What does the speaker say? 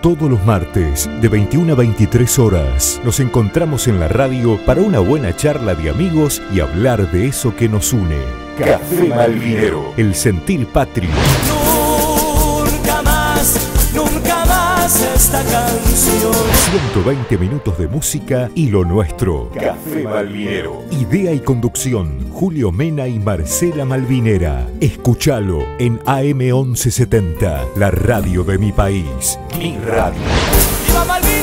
Todos los martes, de 21 a 23 horas, nos encontramos en la radio para una buena charla de amigos y hablar de eso que nos une. Café Malvinero, el sentir patrio. Nunca más, nunca más esta canción. 120 minutos de música y lo nuestro. Café Malvinero. Idea y conducción, Julio Mena y Marcela Malvinera. Escúchalo en AM1170, la radio de mi país. Mi radio. ¡Viva Malvinas!